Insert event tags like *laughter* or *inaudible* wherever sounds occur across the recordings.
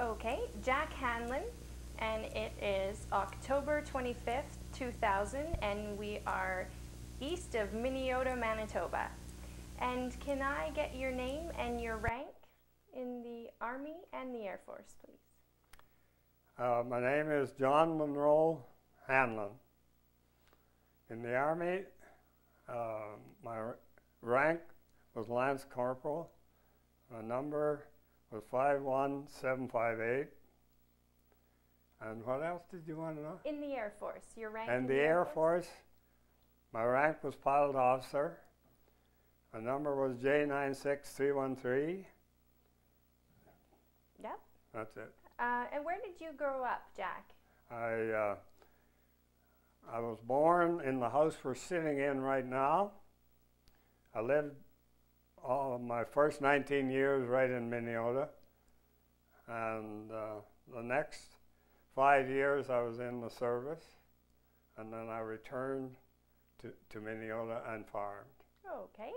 Okay, Jack Hanlan, and it is October 25th, 2000, and we are east of Minnedosa, Manitoba. And can I get your name and your rank in the Army and the Air Force, please? Uh, my name is John Monroe Hanlan. In the Army, uh, my rank was Lance Corporal. My number was 51758. And what else did you want to know? In the Air Force, your rank And in the Air Force, my rank was pilot officer. My number was J96313. Yep. That's it. Uh, and where did you grow up, Jack? I uh, I was born in the house we're sitting in right now. I lived all of my first 19 years right in Minnedosa, and uh, the next five years I was in the service, and then I returned to, to Minnedosa and farmed. Okay.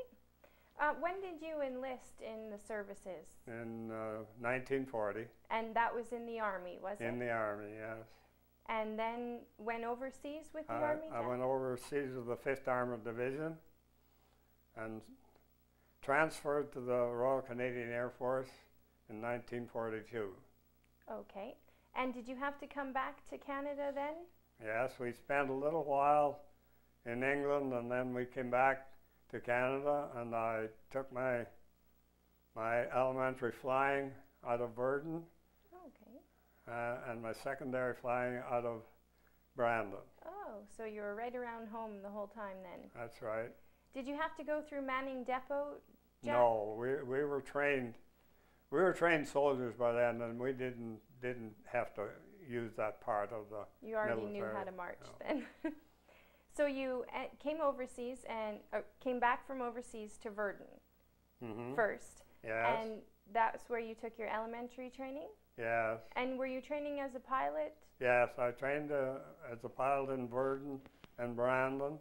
Uh, when did you enlist in the services? In uh, 1940, And that was in the Army, was in it? In the Army, yes. and then went overseas with the I, Army? I went overseas with the 5th Armored Division and transferred to the Royal Canadian Air Force in 1942. Okay. And did you have to come back to Canada then? Yes, we spent a little while in England and then we came back to Canada and I took my my elementary flying out of Virden Okay. uh, and my secondary flying out of Brandon. Oh, so you were right around home the whole time then. That's right. Did you have to go through Manning Depot? Jack? No, we, we were trained. We were trained soldiers by then, and we didn't didn't have to use that part of the. You already knew how to march then. *laughs* so you uh, came overseas and uh, came back from overseas to Virden hmm first. Yes. And that's where you took your elementary training? yes. And were you training as a pilot? Yes. I trained uh, as a pilot in Virden and Brandon,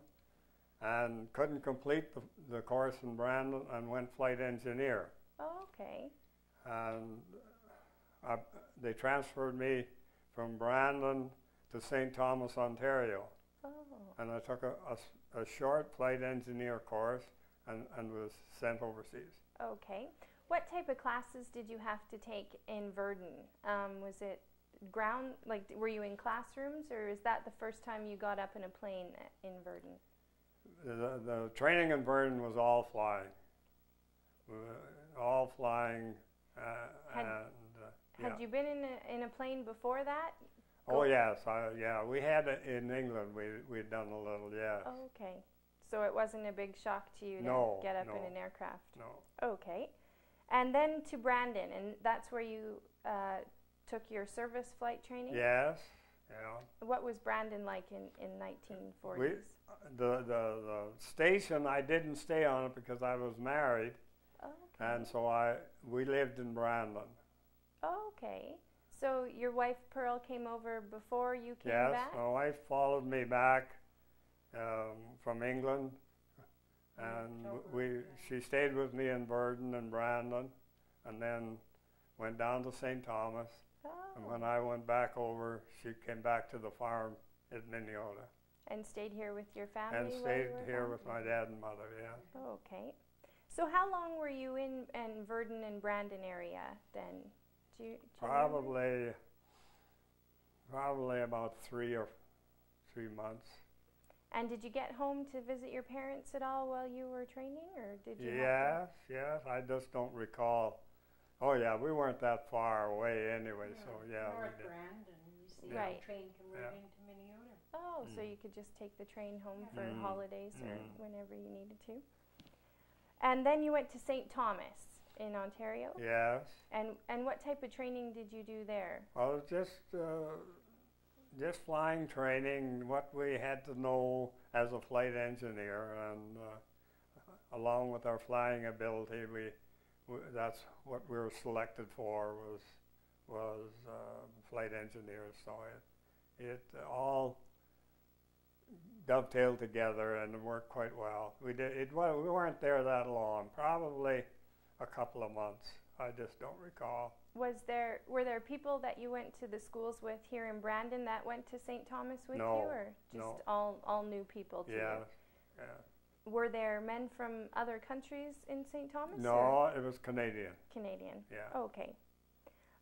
and couldn't complete the, the course in Brandon, and went flight engineer. Oh, okay. And I, they transferred me from Brandon to St. Thomas, Ontario. Oh. and I took a a short flight engineer course and, and was sent overseas. Okay. What type of classes did you have to take in Virden? Um, was it ground, like, were you in classrooms, or is that the first time you got up in a plane in Virden? The, the training in Virden was all flying, Uh, all flying, uh, Had- and uh, yeah. Had you been in a, in a plane before that? oh yes, I, yeah, we had it in England. We we'd done a little, yes. Oh, okay. So it wasn't a big shock to you to No, get up no. in an aircraft? No, Okay. And then to Brandon, and that's where you uh, took your service flight training? yes, yeah. What was Brandon like in, in 1940s? The, the the station I didn't stay on it because I was married, Oh. And so I we lived in Brandon. Oh, okay. So your wife Pearl came over before you came Yes, back? my wife followed me back um, from England, and we she stayed with me in Virden and Brandon, and then went down to St. Thomas. Oh. And when I went back over, she came back to the farm in Minnedosa and stayed here with your family? and stayed here gone? with my dad and mother. Yeah, Oh, okay. So how long were you in, in Virden and Brandon area then? Do you, do you remember? probably probably about three or three months. And did you get home to visit your parents at all while you were training, or did you? Yes, yes. I just don't recall. Oh yeah, we weren't that far away anyway, so yeah, we North did. Brandon, you see Yeah. Right. the train come right Yeah. into Minnedosa. Oh, so Mm. you could just take the train home for Mm. holidays or Mm. whenever you needed to. And then you went to St. Thomas in Ontario. Yes. And and what type of training did you do there? Well, just uh, just flying training, what we had to know as a flight engineer, and uh, along with our flying ability, we, that's what we were selected for was was uh, flight engineers. So it it all dovetailed together and worked quite well. We did it. Well, we weren't there that long, probably a couple of months I just don't recall. Was there were there people that you went to the schools with here in Brandon that went to St. Thomas with No, you, or just no. all all new people to Yeah, you? yeah. Were there men from other countries in St. Thomas? or No, it was Canadian. Canadian. Yeah. Okay.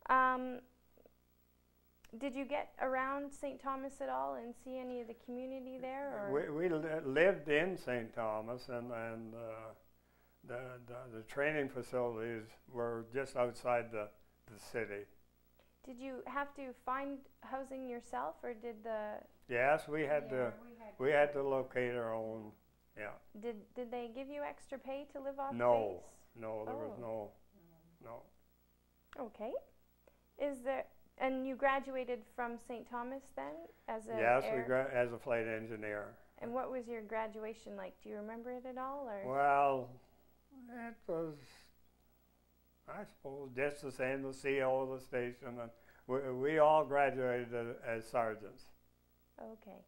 Um, did you get around St. Thomas at all and see any of the community there? Or? We, we li- lived in St. Thomas, and, and uh, the, the, the training facilities were just outside the, the city. Did you have to find housing yourself, or did the Yes, we had to we had to locate our own. Yeah. did did they give you extra pay to live off No, base? no, there was Oh. no, no. Okay. Is there and you graduated from St. Thomas then as a Yes, we gra- as a flight engineer. and what was your graduation like? Do you remember it at all, or Well, it was, I suppose, just the same. The CEO of the station, and we, we all graduated as, as sergeants. Okay.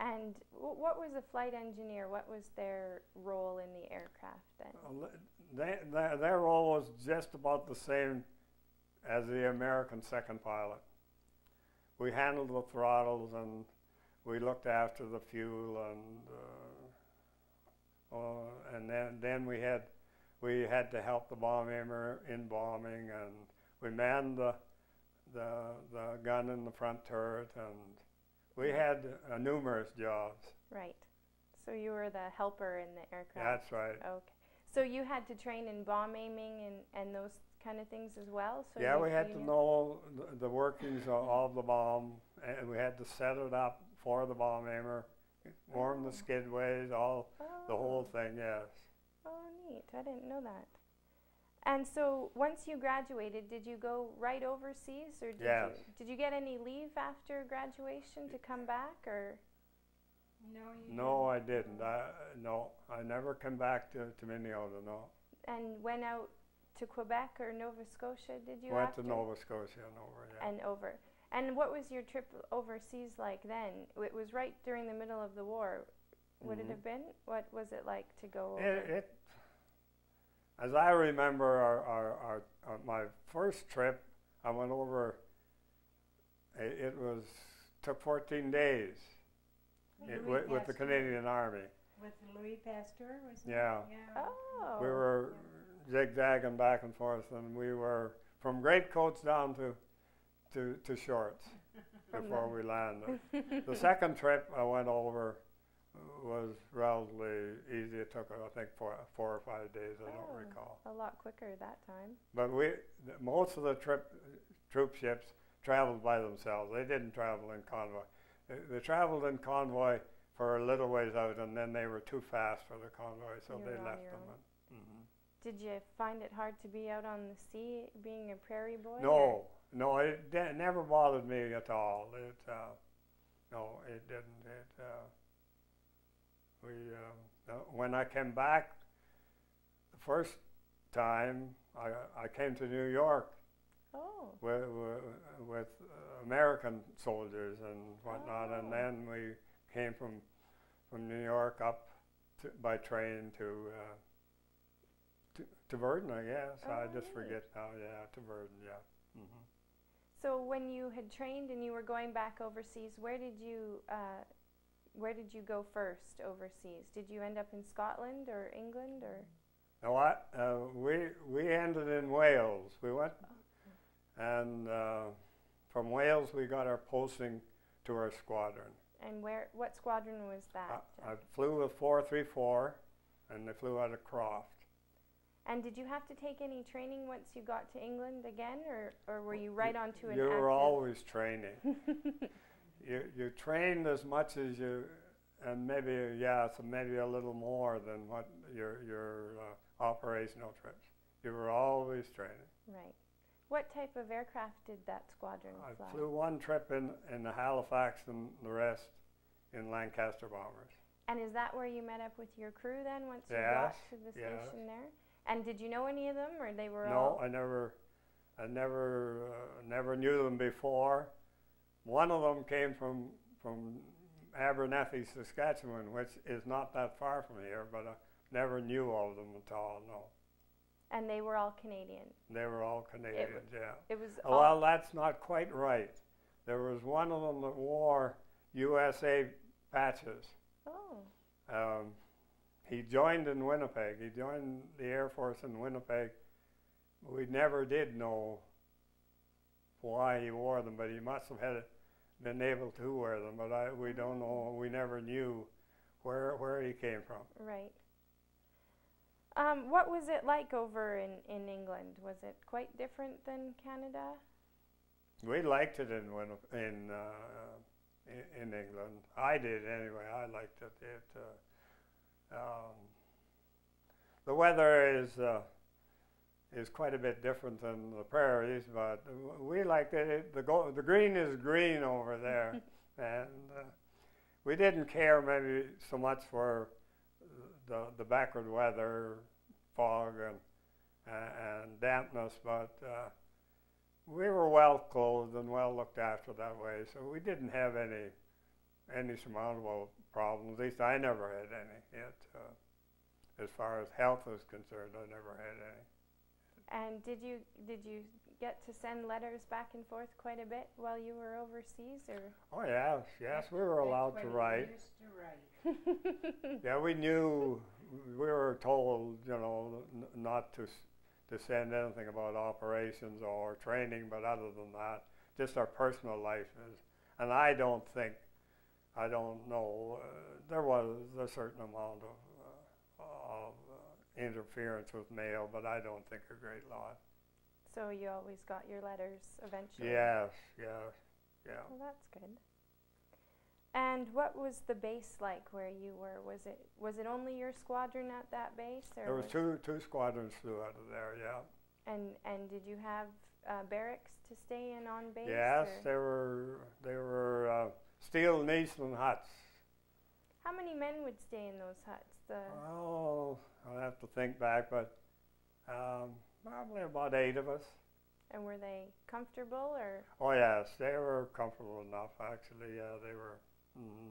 And w- what was a flight engineer? What was their role in the aircraft then? Well, They, their, their role was just about the same as the American second pilot. We handled the throttles and we looked after the fuel and uh, uh, and then then we had we had to help the bomb aimer in bombing and we manned the the the gun in the front turret and we had uh, numerous jobs. Right. So you were the helper in the aircraft. That's right. Okay. So you had to train in bomb aiming and, and those kind of things as well. So yeah, we had to knew- know the, the workings of, of the bomb, and we had to set it up for the bomb aimer, warm the Oh. skidways, all the whole Oh. thing. Yes. Oh, neat. I didn't know that. And so once you graduated, did you go right overseas, or did Yes. you did you get any leave after graduation to come back, or No, you No, I didn't. I, no, I never came back to, to Minnedosa. No, and went out to Quebec or Nova Scotia? Did you went after? to Nova Scotia and over. Yeah. and over. And what was your trip overseas like then? It was right during the middle of the war. Would it Mhm. have been? What was it like to go over? It, it, as I remember, our, our, our, our my first trip, I went over. It, it was took 14 days it, with, with the Canadian Army. With Louis Pasteur, was it? Yeah. Yeah. oh. We were zigzagging back and forth, and we were from great coats down to to, to shorts *laughs* before we landed. *laughs* the second trip I went over was relatively easy. It took I think four four or five days. I Oh. don't recall. a lot quicker that time. But we th- most of the trip troop ships traveled by themselves. They didn't travel in convoy. They, they traveled in convoy for a little ways out, and then they were too fast for the convoy, so You they left them. Did you find it hard to be out on the sea, being a prairie boy? or- No, no, it never bothered me at all. It, uh, no, it didn't. It, uh, we, uh, uh, when I came back the first time, I, I came to New York Oh, with, with, uh, American soldiers and whatnot, Oh. and then we came from from New York up to, by train to. To, to Virden, I guess. I Oh, just neat. forget now. Yeah, to Virden. Yeah. hmm so when you had trained and you were going back overseas, where did you uh, where did you go first overseas? Did you end up in Scotland or England or? No, I, uh, we we ended in Wales. We went, and uh, from Wales we got our posting to our squadron. And where? What squadron was that? I, I flew with 434, and they flew out of Croft. And did you have to take any training once you got to England again, or, or were you right onto an You were always training. *laughs* you you trained as much as you, and maybe yeah, so maybe a little more than what your your uh, operational trips. You were always training. right. What type of aircraft did that squadron I fly? flew one trip in, in the Halifax and the rest in Lancaster bombers. And is that where you met up with your crew then once you got to the yes. station there? And did you know any of them, or they were No, all? I never, I never, uh, never knew them before. One of them came from from Abernethy, Saskatchewan, which is not that far from here, but I never knew all of them at all. No. And they were all Canadian. They were all Canadians, yeah. It was Oh, all Well, that's not quite right. There was one of them that wore USA patches. Oh, Um, he joined in Winnipeg. He joined the Air Force in Winnipeg. We never did know why he wore them, but he must have had been able to wear them. But I, we don't know. We never knew where where he came from. right. Um, what was it like over in, in England? Was it quite different than Canada? We liked it in Winnip- in, uh, in in England. I did anyway. I liked it. It uh, um, the weather is uh, is quite a bit different than the prairies, but we liked it. it the go- the green is green over there, *laughs* and uh, we didn't care maybe so much for the the backward weather, fog and uh, and dampness, but. Uh, we were well clothed and well looked after that way, so we didn't have any any surmountable problems. At least I never had any. It, uh, as far as health is concerned, I never had any. And did you did you get to send letters back and forth quite a bit while you were overseas, or? Oh yes, yes, we were allowed to you write. used to write. *laughs* Yeah, we knew. We were told, you know, n- not to s- to send anything about operations or training, but other than that, just our personal life is. And I don't think, I don't know. Uh, there was a certain amount of uh, of uh, interference with mail, but I don't think a great lot. So you always got your letters eventually. Yes, yes, yeah. Well, that's good. And what was the base like where you were? Was it was it only your squadron at that base, or There was two two squadrons flew out of there. Yeah. And and did you have uh, barracks to stay in on base? Yes, or- they were they were uh, steel Nissen huts. How many men would stay in those huts? The Oh, I'll have to think back, but um, probably about eight of us. and were they comfortable or? Oh yes, they were comfortable enough. Actually, yeah, they were. hmm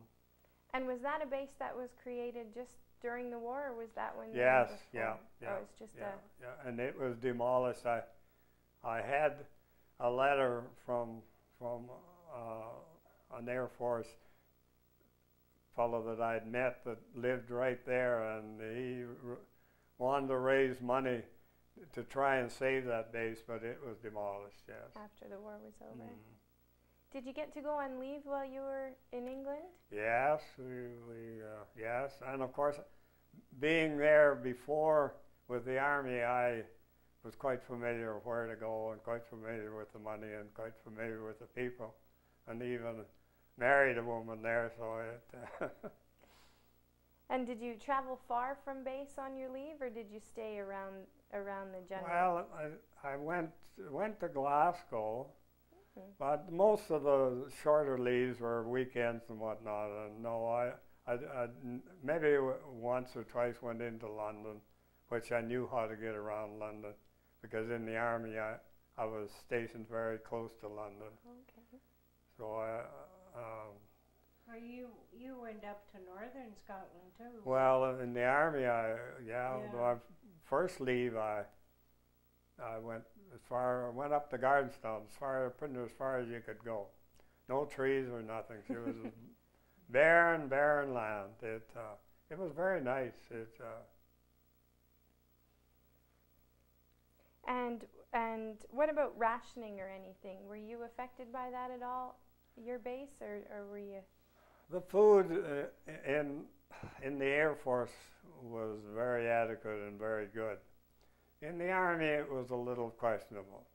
And was that a base that was created just during the war, or was that when? Yes, yeah, yeah, Oh, it's just Yeah, yeah, and it was demolished. I, I had a letter from from uh, an Air Force fellow that I'd met that lived right there, and he r- wanted to raise money to try and save that base, but it was demolished. Yes. after the war was over. Mhm. Did you get to go on leave while you were in England? Yes, we, we uh, yes, and of course, being there before with the army, I was quite familiar with where to go and quite familiar with the money and quite familiar with the people, and even married a woman there, so it. *laughs* And did you travel far from base on your leave, or did you stay around around the general? well, I, I went went to Glasgow, Mhm. but most of the shorter leaves were weekends and whatnot. And no, I, I, I maybe w- once or twice went into London, which I knew how to get around London, because in the army I, I was stationed very close to London, okay. so I. Um, Well, you you went up to northern Scotland too. well, in the army, I yeah, Yeah. my first leave I. I went as far, I went up to Gardenstown, as far, pretty as far as you could go. No trees or nothing. It was *laughs* barren, barren land. It, uh, it was very nice. It, uh, And and what about rationing or anything? Were you affected by that at all? Your base, or, or were you? the food uh, in in the Air Force was very adequate and very good. In the Army, it was a little questionable,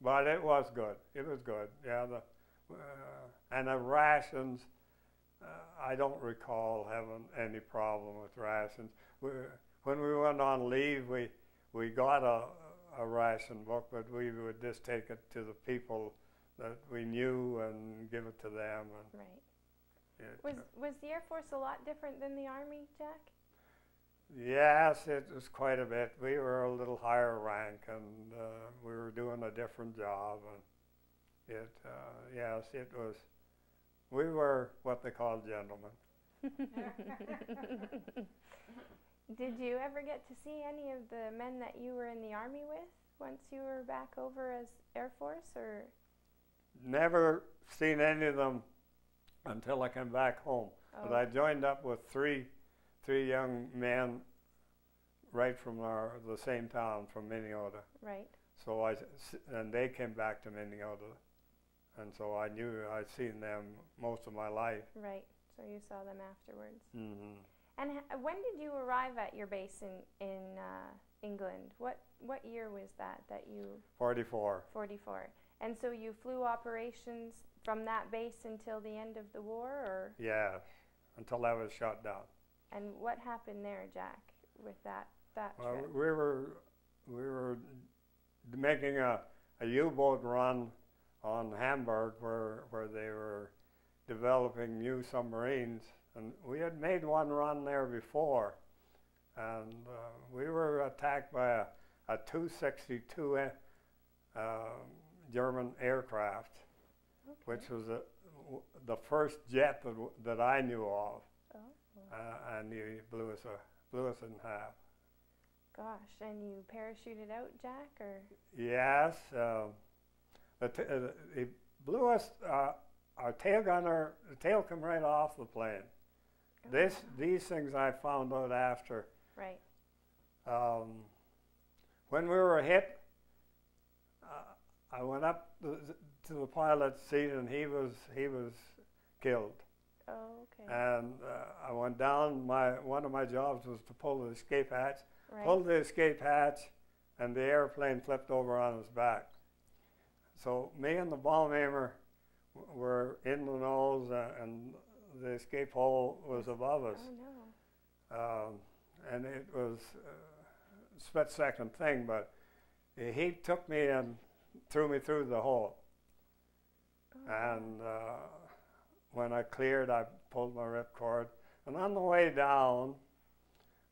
but it was good. It was good. Yeah, the uh, and the rations. Uh, I don't recall having any problem with rations. We, when we went on leave, we we got a a ration book, but we would just take it to the people that we knew and give it to them. And Right. it, Was was the Air Force a lot different than the Army, Jack? Yes, it was quite a bit. We were a little higher rank, and uh, we were doing a different job. And it, uh, yes, it was. We were what they call gentlemen. *laughs* Did you ever get to see any of the men that you were in the army with once you were back over as Air Force or Never seen any of them until I came back home. Oh. But oh, I joined up with three, three young men, right from our the same town from Minnedosa. right. So I and they came back to Minnedosa, and so I knew I'd seen them most of my life. Right. So you saw them afterwards. hmm And when did you arrive at your base in in uh, England? What what year was that that you Forty-four. 44? And so you flew operations from that base until the end of the war, or Yes, until that was shot down. and what happened there, Jack, with that that Well, trip? we were we were making a, a U-boat run on Hamburg where where they were developing new submarines, and we had made one run there before, and uh, we were attacked by a, a 262 uh, German aircraft, Okay. which was a, w- the first jet that, w- that I knew of, Oh, uh, and he blew us a, blew us in half. gosh, and you parachuted out, Jack, or Yes, uh, the t- uh, it blew us. Uh, our tail gunner, the tail came right off the plane. This, Oh, these things I found out after. right? Um, when we were hit, I went up the, to the pilot's seat, and he was he was killed. Oh, okay. And uh, I went down. My one of my jobs was to pull the escape hatch. right. pulled the escape hatch, and the airplane flipped over on its back. So me and the bomb aimer were in the nose, uh, and the escape hole was above us. Oh no. Um, and it was a split second thing, but he took me and threw me through the hole. Oh, And uh, when I cleared, I pulled my ripcord. And on the way down,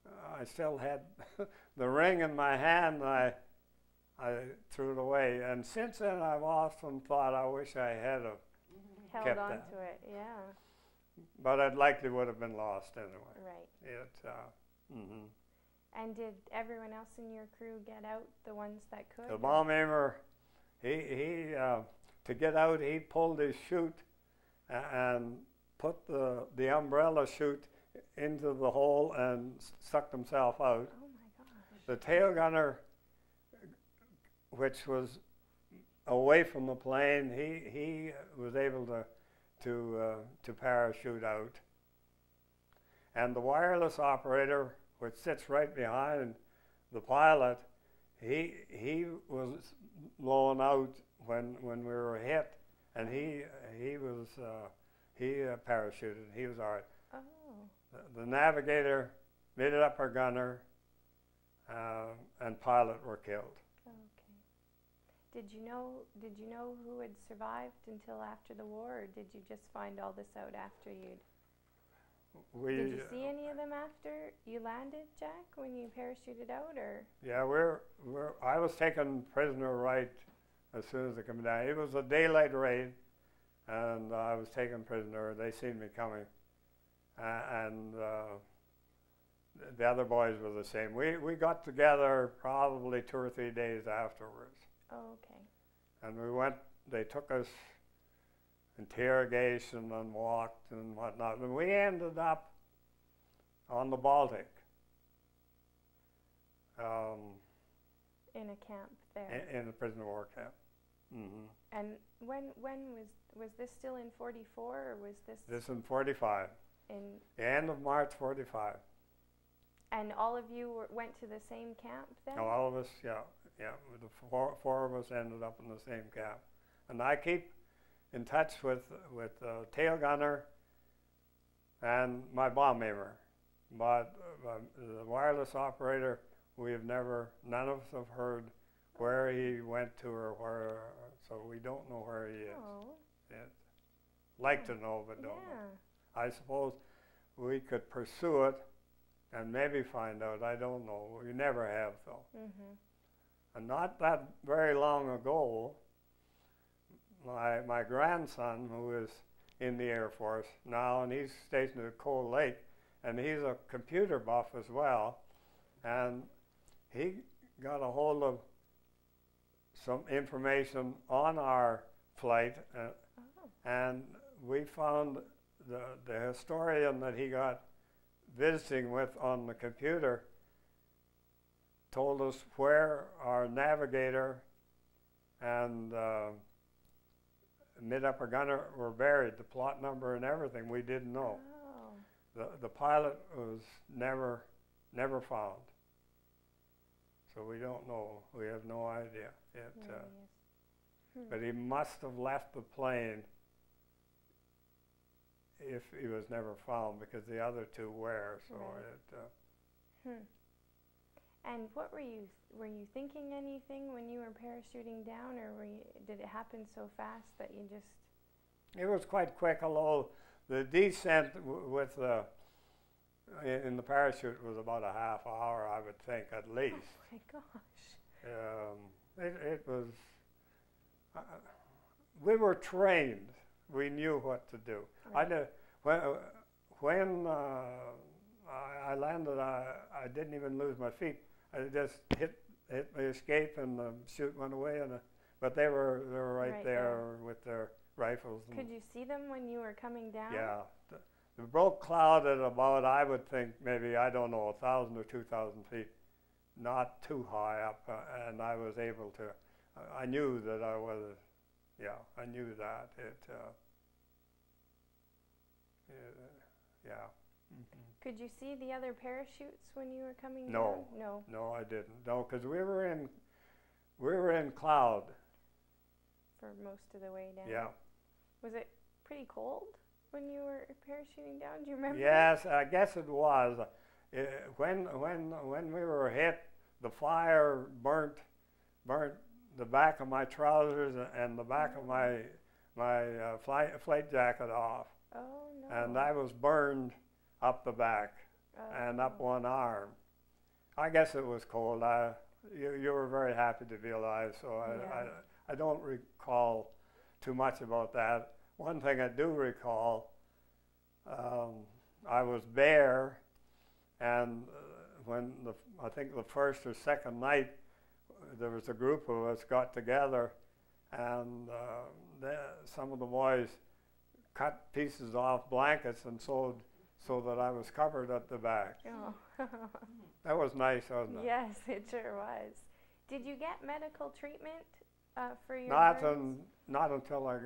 uh, I still had *laughs* the ring in my hand. And I, I threw it away. And since then, I've often thought I wish I had a, held kept on that. to it. Yeah. but it likely would have been lost anyway. Right. It, uh, hmm And did everyone else in your crew get out? The ones that could. The bomb aimer, he, he uh, to get out, he pulled his chute and put the, the umbrella chute into the hole and sucked himself out. Oh my gosh. The tail gunner, which was away from the plane, he, he was able to, to, uh, to parachute out. And the wireless operator, which sits right behind the pilot, he, he was blown out when, when we were hit, and he, he was uh, he uh, parachuted. He was all right. Oh. The, the navigator, up, our gunner, uh, and pilot were killed. Okay. Did you know? Did you know who had survived until after the war, or did you just find all this out after you'd? We, Did you see any of them after you landed, Jack, when you parachuted out, or? Yeah, we're, we're, I was taken prisoner right as soon as it came down. It was a daylight raid, and I was taken prisoner. They seen me coming, uh, and uh, the other boys were the same. We, we got together probably two or three days afterwards, Oh, okay. and we went. They took us interrogation and walked and whatnot, and we ended up on the Baltic. Um, In a camp there. in, in the prisoner of war camp. Mm -hmm. and when when was was this still in 44, or was this This in 45, in? the end of March 45. And all of you were, went to the same camp then? All of us, yeah, yeah, the four, four of us ended up in the same camp. And I keep in touch with with uh, tail gunner and my bomb aimer, but uh, the wireless operator, we have never, none of us have heard where he went to or where, so we don't know where he is. Oh, It, like to know, but don't know. yeah. I suppose we could pursue it and maybe find out. I don't know. We never have, though. Mm -hmm. And not that very long ago, my my grandson, who is in the Air Force now, and he's stationed at Cold Lake, and he's a computer buff as well. and he got a hold of some information on our flight, uh, Oh. and we found the, the historian that he got visiting with on the computer told us where our navigator and uh, mid upper gunner were buried, the plot number and everything. We didn't know. Oh. The, the pilot was never, never found. So we don't know. We have no idea. It, uh. Hmm. but he must have left the plane if he was never found because the other two were. So Right. it, uh, Hmm. And what were you were you thinking anything when you were parachuting down, or were you, did it happen so fast that you just? it was quite quick. Although the descent w- with the in the parachute was about a half hour, I would think at least. Oh my gosh! Um, it, it was. Uh, we were trained. We knew what to do. I Right. knew when uh, when uh, I, I landed. I, I didn't even lose my feet. I just hit hit my escape, and the chute went away. And uh, but they were they were right, Right there, there. with their rifles. Could you see them when you were coming down? yeah. The, the broke cloud at about I would think maybe I don't know a thousand or two thousand feet, not too high up, uh, and I was able to. I- I knew that I was, yeah, I knew that it. Uh, it, uh, yeah. Could you see the other parachutes when you were coming No. down? No. No, I didn't. No, because we were in, we were in cloud. For most of the way down. Yeah. Was it pretty cold when you were parachuting down? Do you remember? Yes, I guess it was. Uh, when when when we were hit, the fire burnt burnt the back of my trousers and the back of my my uh, flight flight jacket off, Oh no. and I was burned up the back and up Oh. one arm. I guess it was cold. I you, you were very happy to be alive, so I, Yeah. I I don't recall too much about that. One thing I do recall, um, I was bare, and uh, when the I think the first or second night, there was a group of us got together, and uh, some of the boys cut pieces off blankets and sewed so that I was covered at the back. Oh. *laughs* That was nice, wasn't it? yes, it sure was. Did you get medical treatment uh, for your Not un, not until I uh,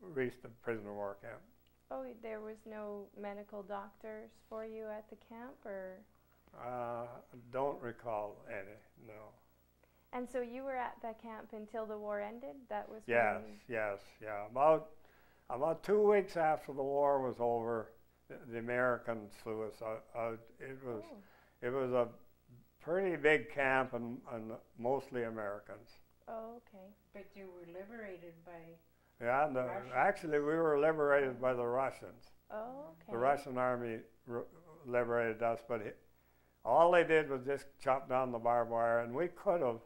reached the prisoner war camp. Oh, there was no medical doctors for you at the camp, or Uh, don't recall any. No. and so you were at the camp until the war ended. That was Yes, yes, yeah. About about two weeks after the war was over, the, the Americans flew us uh, out. Uh, out. It was Oh, it was a pretty big camp and, and mostly Americans. oh, okay. But you were liberated by, Yeah, and uh, the, actually we were liberated by the Russians. Oh, okay. The Russian army r- liberated us, but it, all they did was just chop down the barbed wire, and we could have,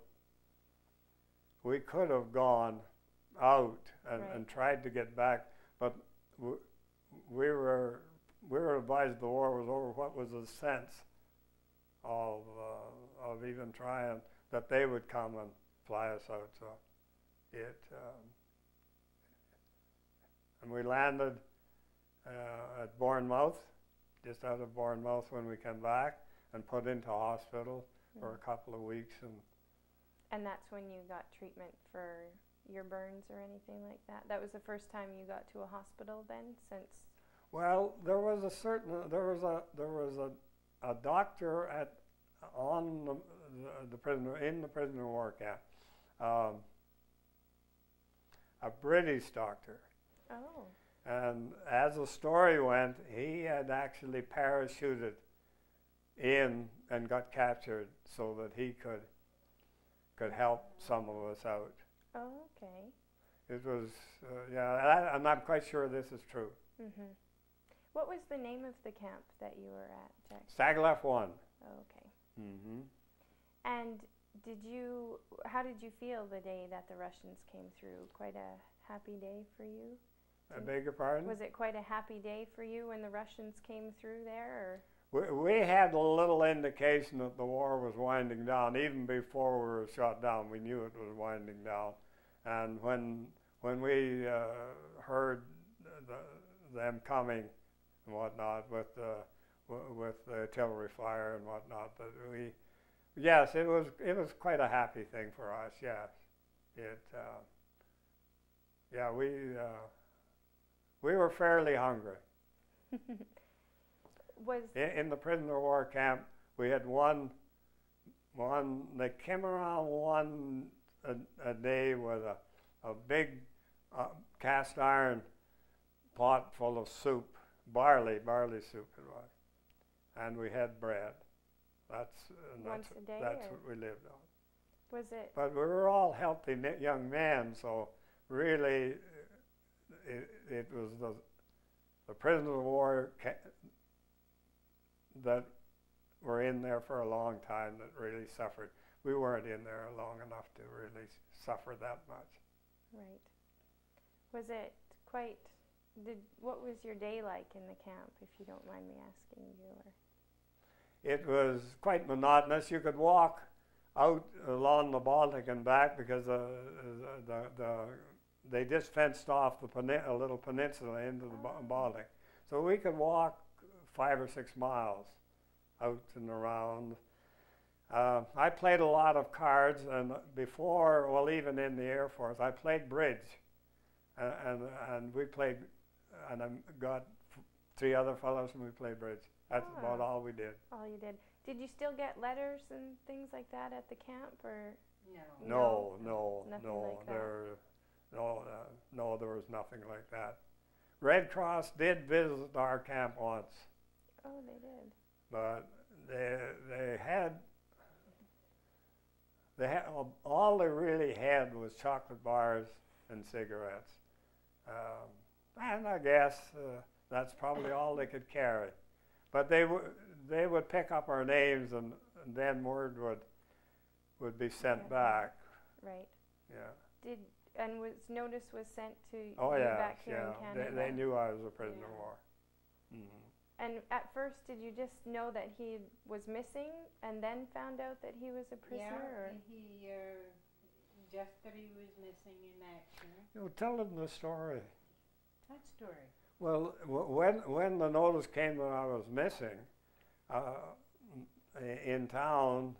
we could have gone out and, Right. and tried to get back, but we, we were we were advised the war was over. What was the sense of uh, of even trying that they would come and fly us out? So it, um, and we landed uh, at Bournemouth, just out of Bournemouth when we came back, and put into hospital for Mm. a couple of weeks. And And that's when you got treatment for your burns or anything like that. That was the first time you got to a hospital then, since. Well, there was a certain there was a there was a, a doctor at on the, the, the prisoner in the prisoner war camp, um, a British doctor. Oh. And as the story went, he had actually parachuted in and got captured so that he could could help some of us out. Oh, okay. It was, uh, yeah, I, I'm not quite sure this is true. Mhm. What was the name of the camp that you were at, Jack? Stalag Luft one. Oh, okay. Mm-hmm. And did you? How did you feel the day that the Russians came through? Quite a happy day for you. I beg your pardon? Was it quite a happy day for you when the Russians came through there? we, we had a little indication that the war was winding down even before we were shot down. We knew it was winding down, and when when we uh, heard the, them coming and whatnot with the with the artillery fire and whatnot, But we yes, it was it was quite a happy thing for us. Yes, it uh, yeah we uh, we were fairly hungry. *laughs* Was In, in the prisoner of war camp, we had one, one, they came around one a, a day with a, a big uh, cast iron pot full of soup, barley, barley soup it was. And we had bread. That's, and Once that's, a day, that's what we lived on. was it But we were all healthy young men, so really uh, it, it was the, the prisoners of war ca- that were in there for a long time that really suffered. We weren't in there long enough to really suffer that much. right? Was it quite? Did what was your day like in the camp, if you don't mind me asking you? Or It was quite monotonous. You could walk out along the Baltic and back because uh, the, the, they just fenced off the penin- a little peninsula into the Ba- Baltic. So we could walk five or six miles out and around. Uh, I played a lot of cards, and before, well, even in the Air Force, I played bridge, and and, and we played, and I got f- three other fellows, and we played bridge. That's about Ah. all we did. all you did? Did you still get letters and things like that at the camp, or No. No, no, Nothing no. like that. there, no, uh, no, there was nothing like that. Red Cross did visit our camp once, oh, they did. but they they had they had all they really had was chocolate bars and cigarettes, um, and I guess uh, that's probably all they could carry. But they would they would pick up our names, and, and then word would would be sent back. Right. Yeah. Did and was notice was sent to Oh you yeah, back here yeah. in Canada? They, they knew I was a prisoner of Yeah. war. hmm And at first, did you just know that he was missing, and then found out that he was a prisoner? Yeah, or? he, uh, just that he was missing in action. You know, tell them the story. Story. Well, w- when when the notice came that I was missing, uh, in town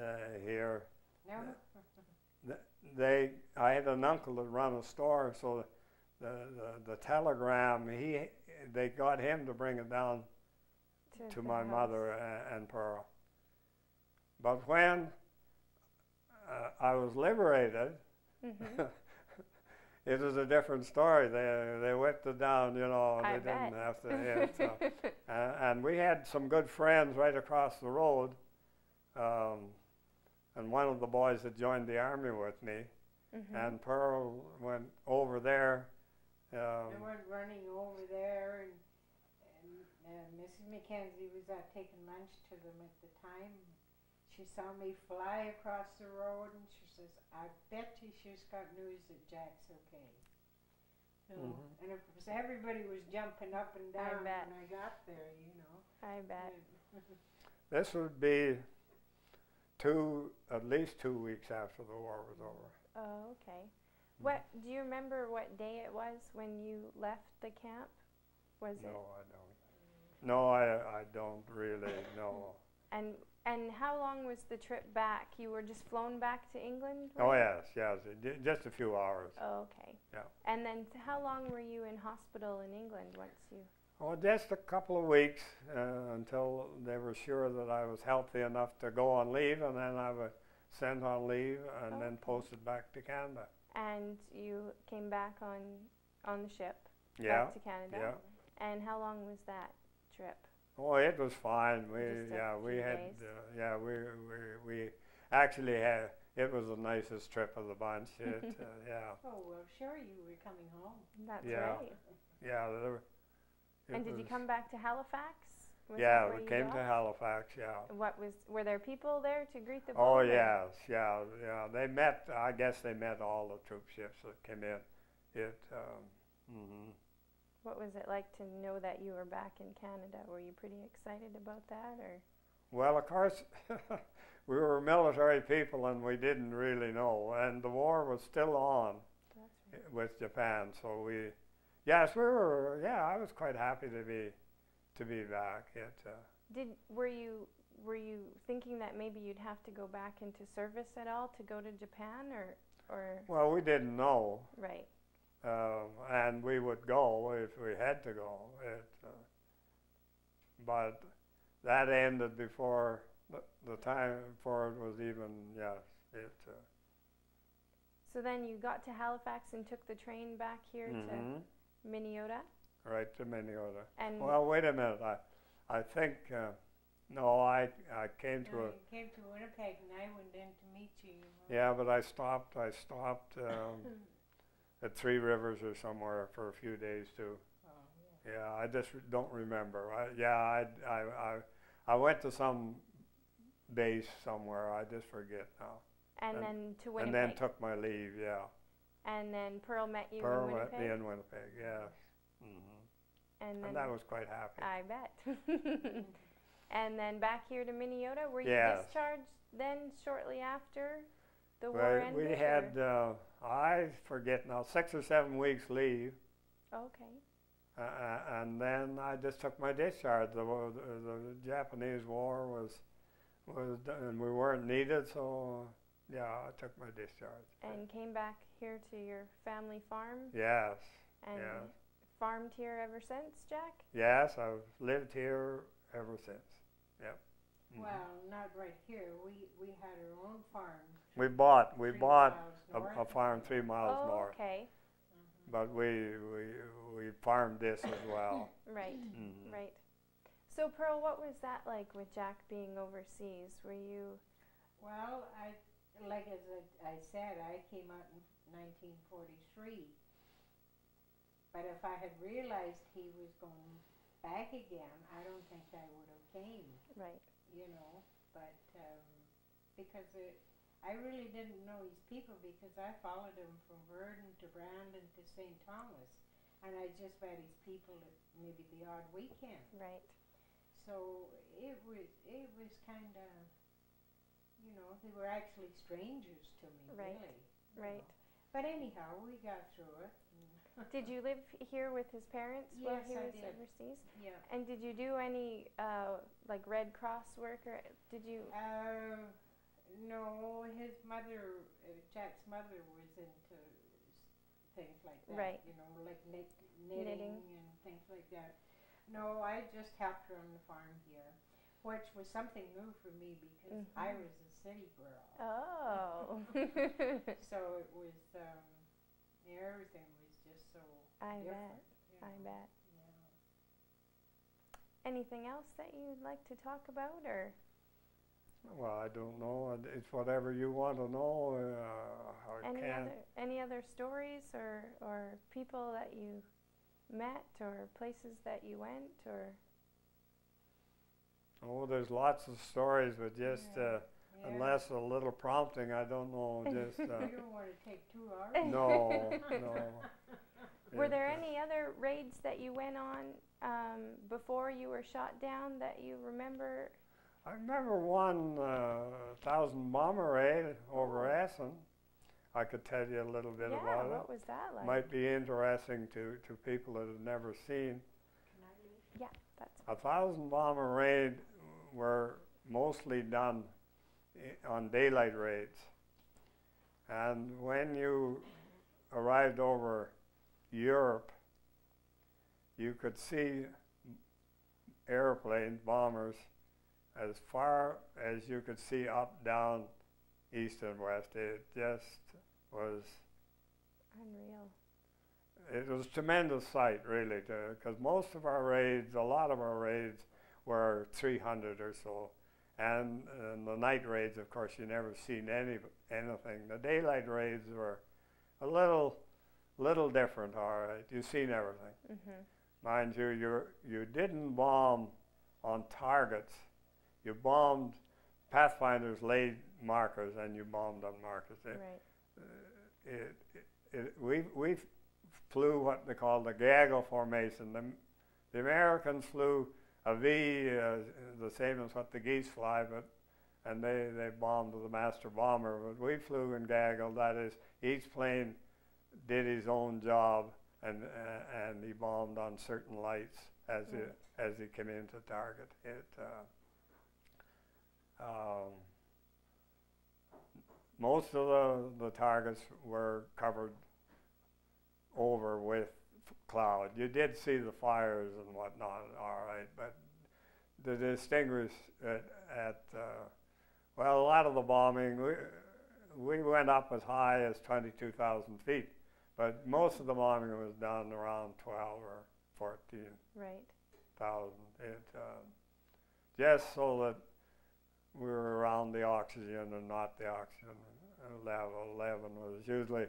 uh, here, No? they I had an uncle that ran a store, so the, the the telegram he they got him to bring it down to the my house? mother and, and Pearl. But when uh, I was liberated, Mhm. *laughs* it was a different story. They they whipped it down, you know. I they didn't have to hit. So. *laughs* uh, and we had some good friends right across the road. Um, and one of the boys had joined the army with me, Mhm. and Pearl went over there. I Um, went running over there, and, and uh, Mrs. Mackenzie was out taking lunch to them at the time. She saw me fly across the road, and she says, "I bet you she's got news that Jack's okay." So, Mhm. and of course, everybody was jumping up and I down bet. when I got there, you know. I bet. *laughs* this would be two, at least two weeks after the war was over. Oh, okay. What do you remember? What day it was when you left the camp? Was No, it? I don't. No, I, I don't really know. And and how long was the trip back? You were just flown back to England? Oh yes, yes, just a few hours. Oh, okay. Yeah. And then t- how long were you in hospital in England once you? Oh, just a couple of weeks uh, until they were sure that I was healthy enough to go on leave, and then I was sent on leave and then Okay. posted back to Canada. And you came back on on the ship Yeah, back to Canada. yeah. And how long was that trip? Oh, it was fine. We yeah we had uh, yeah we, we we actually had it was the nicest trip of the bunch. It *laughs* uh, yeah Oh well, sure you were coming home. That's Yeah. right. yeah. There, were- And did you come back to Halifax? Was Yeah, we you came to? Halifax. Yeah. What was? Were there people there to greet the boat? Oh or- yes, yeah, yeah. They met. I guess they met all the troop ships that came in. It. Um, hmm What was it like to know that you were back in Canada? Were you pretty excited about that, or? Well, of course, *laughs* we were military people and we didn't really know, and the war was still on right. with Japan. So we, yes, we were. Yeah, I was quite happy to be, to be back. It, uh, Did were you were you thinking that maybe you'd have to go back into service at all to go to Japan, or or well, we didn't know, right? Um, and we would go if we had to go. It, uh, but that ended before the, the time before it was even. Yes, it. Uh, So then you got to Halifax and took the train back here mhm, to Minnedosa, right to Minnedosa. and Well, wait a minute. I, I think. Uh, no, I I came to No, a. came to Winnipeg and I went in to meet you. you. Yeah, but I stopped. I stopped um, *laughs* at Three Rivers or somewhere for a few days too. Oh, yeah. Yeah, I just re- don't remember. I, yeah, I, I, I, I went to some base somewhere. I just forget now. and, and- then to Winnipeg. And then took my leave. Yeah, and then Pearl met you Pearl in Winnipeg. Pearl met me in Winnipeg. Yes, hmm and then and that was quite happy. I bet. *laughs* and then back here to Minnedosa, were you Yes. discharged then shortly after the war Well, ended? we had uh, I forget now six or seven weeks leave. okay. Uh, uh, and then I just took my discharge. The, the, the Japanese War was was done, and we weren't needed, so yeah, I took my discharge. And came back here to your family farm Yes, and yes. farmed here ever since, Jack? yes, I've lived here ever since. Yep. Mhm. Well, not right here. We we had our own farm. We bought we three bought a, a farm three miles oh, north, okay. Mhm. but we we we farmed this as well. *laughs* Right, Mhm. right. So, Pearl, what was that like with Jack being overseas? Were you Well, I like as I, I said, I came out in 1943. But if I had realized he was going back again, I don't think I would have came. right? you know, but um, because it, I really didn't know his people because I followed him from Virden to Brandon to St. Thomas, and I just met his people at maybe the odd weekend. Right. So it was it was kind of, you know, they were actually strangers to me, Right, really. right. know. But anyhow, we got through it. *laughs* Did you live here with his parents while Yes, he I was did. overseas? Yeah. And did you do any uh, like Red Cross work, or did you? Uh, no, his mother, uh, Jack's mother, was into things like that. Right. You know, like knit, knitting, Knitting. and things like that. No, I just helped her on the farm here, which was something new for me because I Mhm. was a city girl. Oh. *laughs* So it was, um, everything was just so I bet. different. you I bet. Yeah. Anything else that you'd like to talk about, or Well, I don't know. It's whatever you want to know. Uh, I any can't. other any other stories, or or people that you met, or places that you went, or Oh, there's lots of stories, but just Yeah. uh, Yeah. unless a little prompting, I don't know. *laughs* Just uh, You don't want to take two hours. *laughs* no, no. *laughs* were It, there uh, any other raids that you went on um, before you were shot down that you remember? I remember one uh, thousand bomber raid over Oh. Essen. I could tell you a little bit yeah, about it. what was that like? Might be interesting to, to people that have never seen. Can I leave? That's A thousand bomber raid were mostly done i- on daylight raids. And when you arrived over Europe, you could see airplanes, bombers, as far as you could see up, down, east, and west. It just was unreal. it was a tremendous sight, really, because most of our raids, a lot of our raids, were 300 or so, and, and the night raids, of course, you never seen any anything. The daylight raids were a little, little different. All right, you seen everything. hmm Mind you, you you didn't bomb on targets. You bombed Pathfinders laid markers, and you bombed on markers. It, Right. it, it, it, we we flew what they call the gaggle formation. The, the Americans flew a V, uh, the same as what the geese fly, but and they, they bombed the master bomber. But we flew in gaggle. That is, each plane did his own job, and uh, and he bombed on certain lights as Right. it as he came into target. It. Um, most of the, the targets were covered over with cloud. You did see the fires and whatnot, all right, but to distinguish at, at uh, well, a lot of the bombing, we, we went up as high as 22,000 feet, but most of the bombing was done around 12 or 14,000. Right. It, uh, just so that we were around the oxygen and not the oxygen level. 11 was usually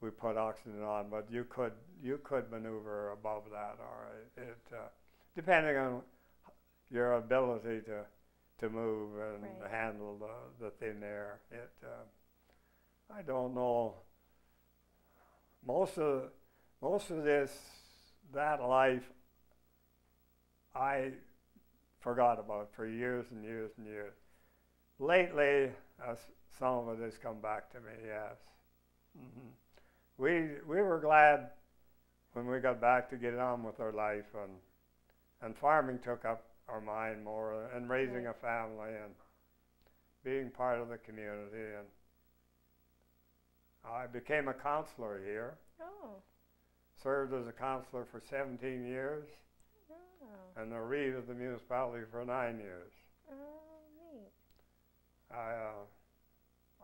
we put oxygen on, but you could you could maneuver above that. Right, it uh, depending on your ability to to move and Right. handle the, the thin air. It uh, I don't know. Most of most of this that life I forgot about for years and years and years. Lately, uh, some of it has come back to me. Yes, hmm we we were glad when we got back to get on with our life, and and farming took up our mind more, and raising Right. a family, and being part of the community, and I became a counselor here. Oh. Served as a counselor for 17 years Oh. and the reeve of the municipality for nine years. Oh. I, uh,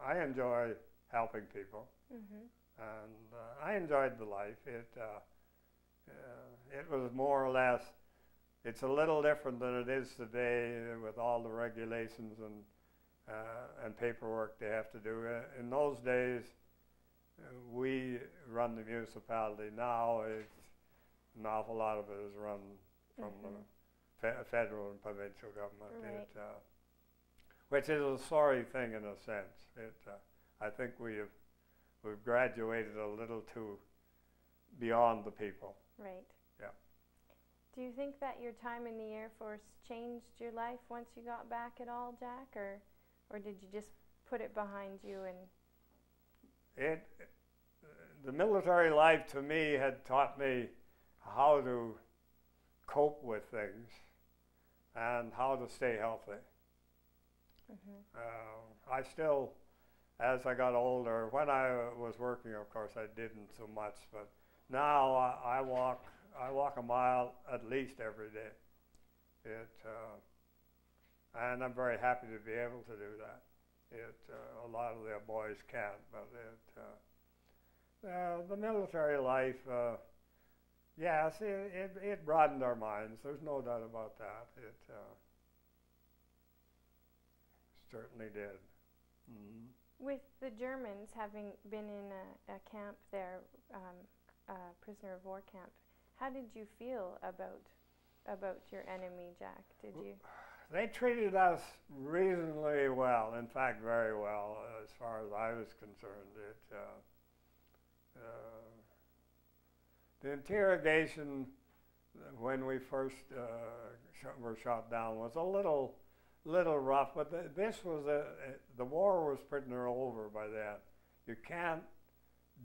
I enjoy helping people, Mhm. and uh, I enjoyed the life. It, uh, uh, it was more or less, it's a little different than it is today with all the regulations and, uh, and paperwork they have to do. In those days, we run the municipality. Now, it's, an awful lot of it is run from Mhm. the fe- federal and provincial government. Right. It, uh, which is a sorry thing in a sense. It, uh, I think we have we've graduated a little too beyond the people. Right. Yeah. Do you think that your time in the Air Force changed your life once you got back at all, Jack, or or did you just put it behind you and It, the military life to me had taught me how to cope with things and how to stay healthy. Mhm. Uh, I still, as I got older, when I was working, of course, I didn't so much, but now I, I walk, I walk a mile at least every day. It, uh, and I'm very happy to be able to do that. It, uh, a lot of the boys can't, but it, uh, uh, the military life, uh, yes, it, it, it broadened our minds. There's no doubt about that. It, uh, certainly did. hmm with the Germans having been in a, a camp there, um, a prisoner of war camp, how did you feel about about your enemy, Jack? Did you? *sighs* They treated us reasonably well, in fact, very well, as far as I was concerned. It, uh, uh, the interrogation uh, when we first uh, sh- were shot down was a little, little rough, but th- this was a, the war was pretty near over by then. You can't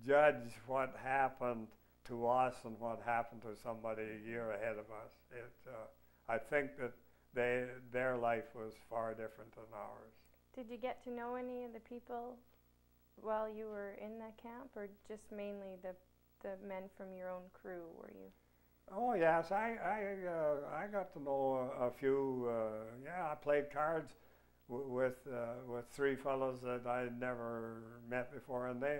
judge what happened to us and what happened to somebody a year ahead of us. It, uh, I think that they their life was far different than ours. Did you get to know any of the people while you were in that camp, or just mainly the the men from your own crew? Were you? Oh yes, I I uh, I got to know a, a few. Uh, yeah, I played cards with uh, with three fellows that I'd never met before, and they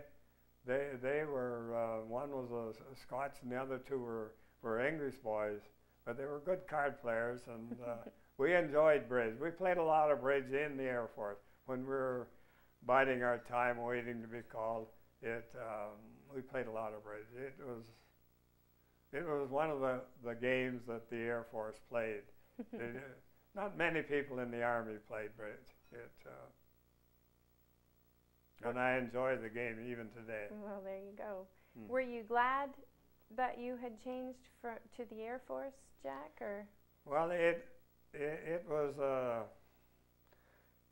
they they were uh, one was a, s- a Scotch and the other two were were English boys, but they were good card players, and uh, *laughs* we enjoyed bridge. We played a lot of bridge in the Air Force when we were biding our time, waiting to be called. It um, we played a lot of bridge. It was it was one of the, the games that the Air Force played. *laughs* It, not many people in the Army played bridge. It, uh, and I enjoy the game even today. Well, there you go. Hmm. Were you glad that you had changed for, to the Air Force, Jack, or? Well, it it, it was. Uh,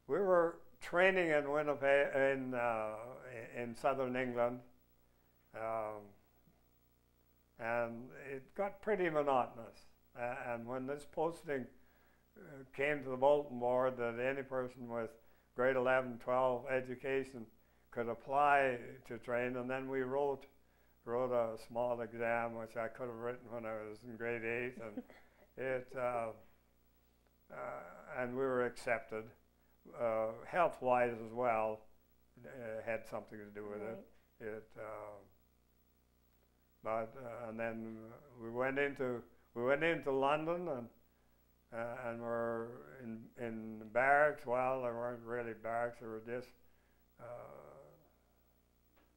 we were training in Winnipeg in uh, in southern England, um, and it got pretty monotonous. Uh, and when this posting uh, came to the bulletin board that any person with grade 11, 12 education could apply to train, and then we wrote wrote a small exam which I could have written when I was in grade eight, and *laughs* it uh, uh, and we were accepted. Uh, health-wise as well, uh, had something to do with Right. it. It, uh, but uh, and then we went into we went into London and uh, and were in in barracks. Well, there weren't really barracks. There were just uh,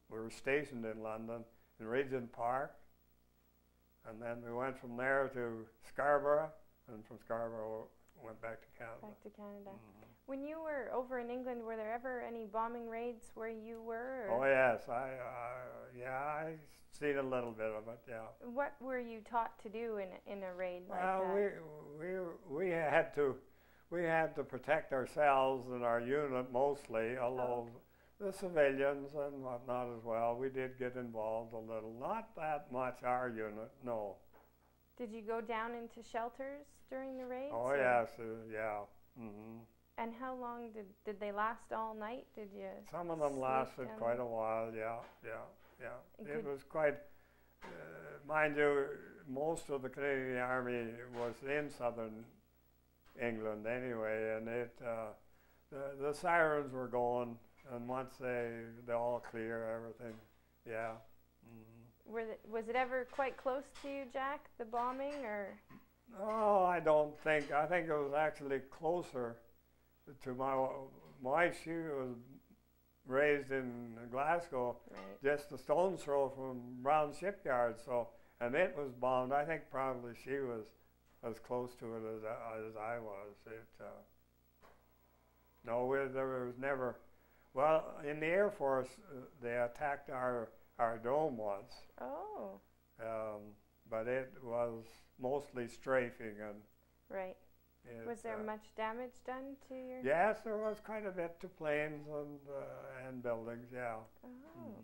we were stationed in London in Regent Park, and then we went from there to Scarborough, and from Scarborough went back to Canada. Back to Canada. Mhm. When you were over in England, were there ever any bombing raids where you were? Oh yes, I uh, yeah I seen a little bit of it. Yeah. What were you taught to do in a- in a raid like that? we we we had to we had to protect ourselves and our unit mostly, although the civilians and whatnot as well. We did get involved a little, not that much. Our unit, no. Did you go down into shelters during the raids? Oh or- yes, uh, yeah. hmm And how long did did they last all night? Did you? Some of them lasted quite a while. Yeah, yeah, yeah. It was quite. Uh, mind you, most of the Canadian Army was in southern England anyway, and it uh, the the sirens were going, and once they they all clear everything, yeah. hmm Were the, was it ever quite close to you, Jack? The bombing, or Oh, I don't think. I think it was actually closer to my wife. She was raised in Glasgow, right? just a stone's throw from Brown Shipyard. So, and it was bombed. I think probably she was as close to it as I, as I was. It. Uh, no, we, there was never. Well, in the Air Force, uh, they attacked our aerodrome once, Oh, um, but it was mostly strafing and. right. It, Was there uh, much damage done to your? Yes, there was quite a bit to planes and uh, and buildings. Yeah. Oh, Mhm.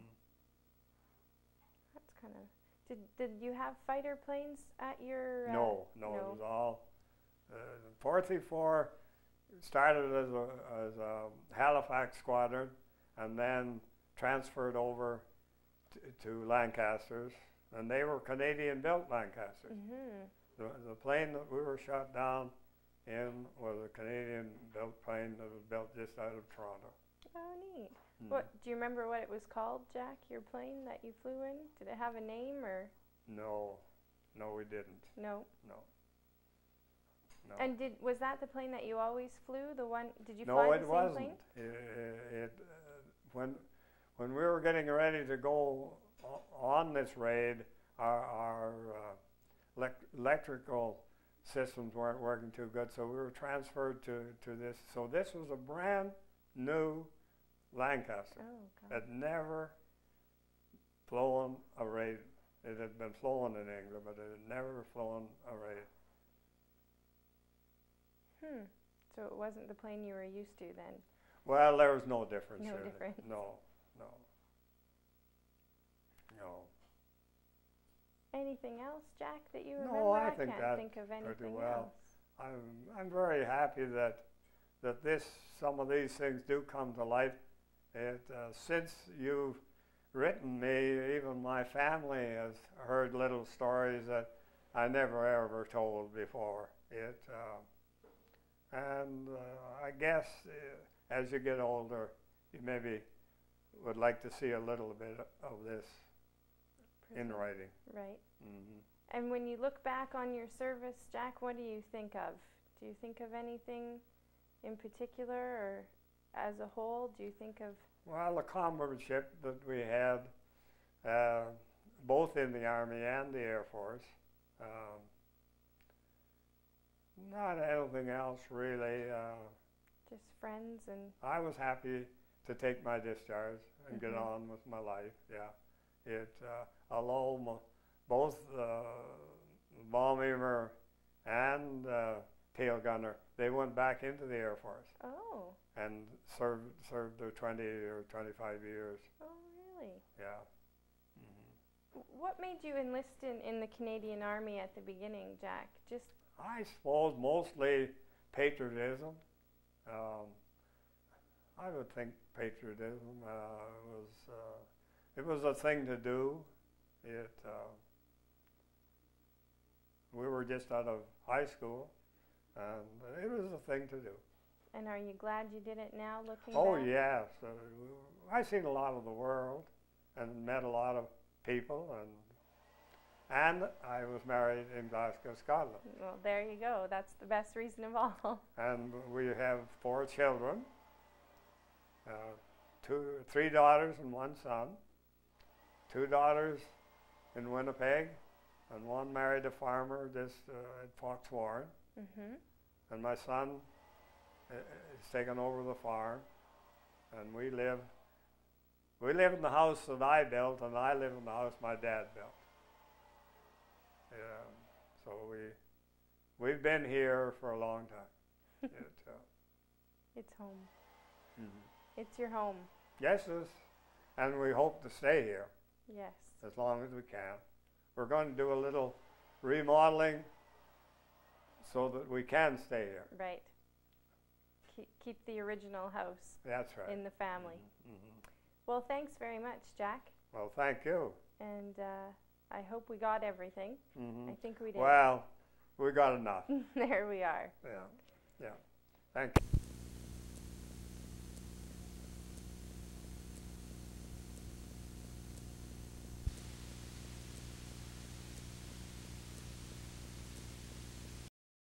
that's kind of. Did did you have fighter planes at your? Uh, No, no, it no. was all. Uh, 434 started as a as a Halifax squadron, and then transferred over t- to Lancasters, and they were Canadian-built Lancasters. Mm-hmm. The, the plane that we were shot down in was a Canadian-built plane that was built just out of Toronto. Oh, neat. Mm. What do you remember? What it was called, Jack? Your plane that you flew in? Did it have a name or No, no, we didn't. no? No. No. And did was that the plane that you always flew? The one? Did you no, fly it the same wasn't. plane? It, it uh, when when we were getting ready to go on this raid, our, our uh, elec- electrical systems weren't working too good, so we were transferred to, to this. So this was a brand new Lancaster. Oh, God. Had never flown a raid. It had been flown in England, but it had never flown a raid. Hmm. So it wasn't the plane you were used to then. Well, there was no difference. No really. difference. No, no, no. Anything else, Jack, that you remember? No, remember? I think can't think of anything well. else. I'm I'm very happy that that this some of these things do come to light. It uh, since you've written me, even my family has heard little stories that I never ever told before. It uh, and uh, I guess uh, as you get older, you maybe would like to see a little bit of this in writing. Right. hmm And when you look back on your service, Jack, what do you think of? Do you think of anything in particular or as a whole? Do you think of Well, the comradeship that we had, uh, both in the Army and the Air Force, um, not anything else really. Uh, just friends and I was happy to take my discharge and get Mhm. on with my life. Yeah, it uh, although my, both uh, bomb aimer and uh, tail gunner, they went back into the Air Force Oh, and served served their 20 or 25 years. oh, really? Yeah. hmm What made you enlist in, in the Canadian Army at the beginning, Jack? Just I suppose mostly patriotism. Um, I would think patriotism uh, was uh, it was a thing to do. It uh, we were just out of high school, and it was a thing to do. And are you glad you did it now, looking Oh back? yes, uh, I've seen a lot of the world and met a lot of people, and and I was married in Glasgow, Scotland. Well, there you go. That's the best reason of all. *laughs* and we have four children uh, two, three daughters and one son. Two daughters in Winnipeg, and one married a farmer just uh, at Fox Warren. mm-hmm. And my son uh, has taken over the farm, and we live. We live in the house that I built, and I live in the house my dad built. Yeah, so we we've been here for a long time. *laughs* it, uh, It's home. Mhm. It's your home. Yes, yes, and we hope to stay here Yes. as long as we can. We're going to do a little remodeling so that we can stay here. Right. Keep, keep the original house That's right. in the family. Mhm. Well, thanks very much, Jack. Well, thank you. And uh, I hope we got everything. Mhm. I think we did. Well, we got enough. *laughs* there we are. Yeah, yeah. Thank you.